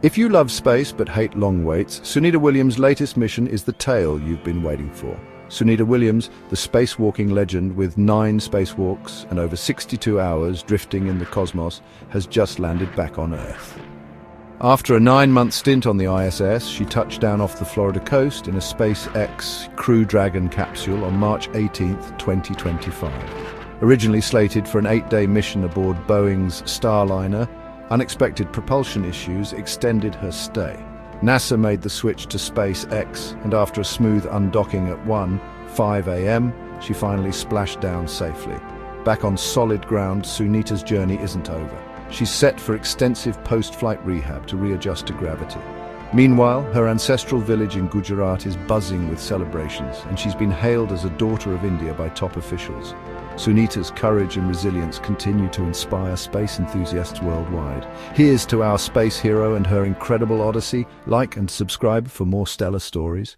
If you love space but hate long waits, Sunita Williams' latest mission is the tale you've been waiting for. Sunita Williams, the spacewalking legend with nine spacewalks and over 62 hours drifting in the cosmos, has just landed back on Earth. After a nine-month stint on the ISS, she touched down off the Florida coast in a SpaceX Crew Dragon capsule on March 18, 2025. Originally slated for an eight-day mission aboard Boeing's Starliner, unexpected propulsion issues extended her stay. NASA made the switch to SpaceX, and after a smooth undocking at 1, 5 a.m., she finally splashed down safely. Back on solid ground, Sunita's journey isn't over. She's set for extensive post-flight rehab to readjust to gravity. Meanwhile, her ancestral village in Gujarat is buzzing with celebrations, and she's been hailed as a daughter of India by top officials. Sunita's courage and resilience continue to inspire space enthusiasts worldwide. Here's to our space hero and her incredible odyssey. Like and subscribe for more stellar stories.